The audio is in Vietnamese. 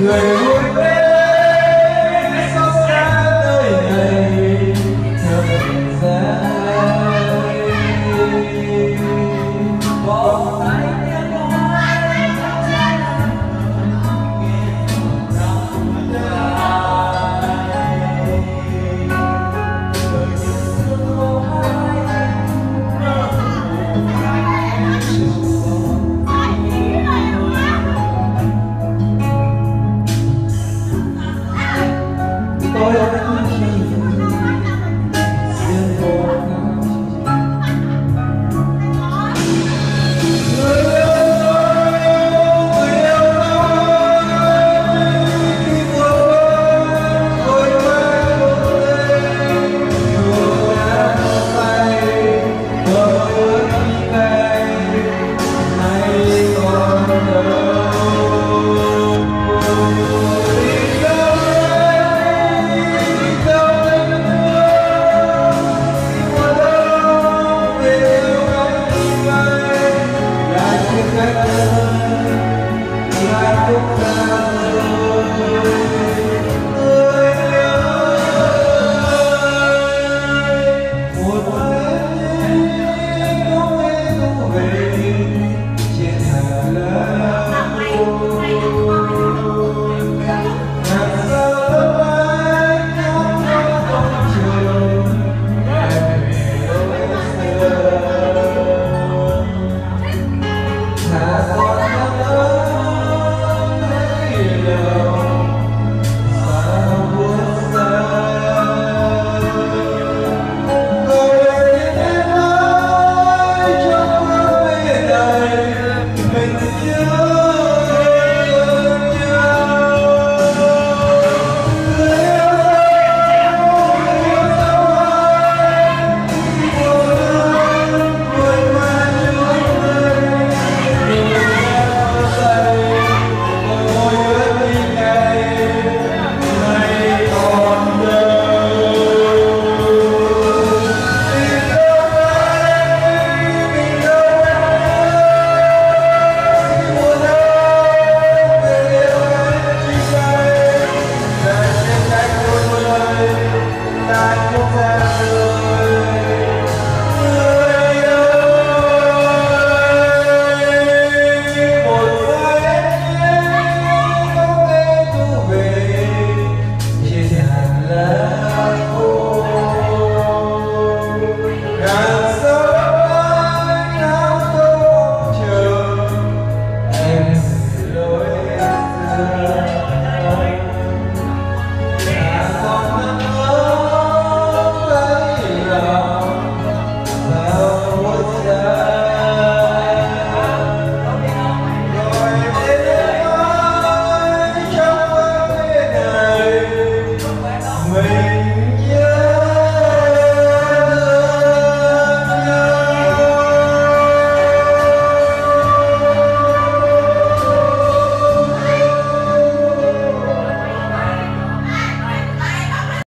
người vui bên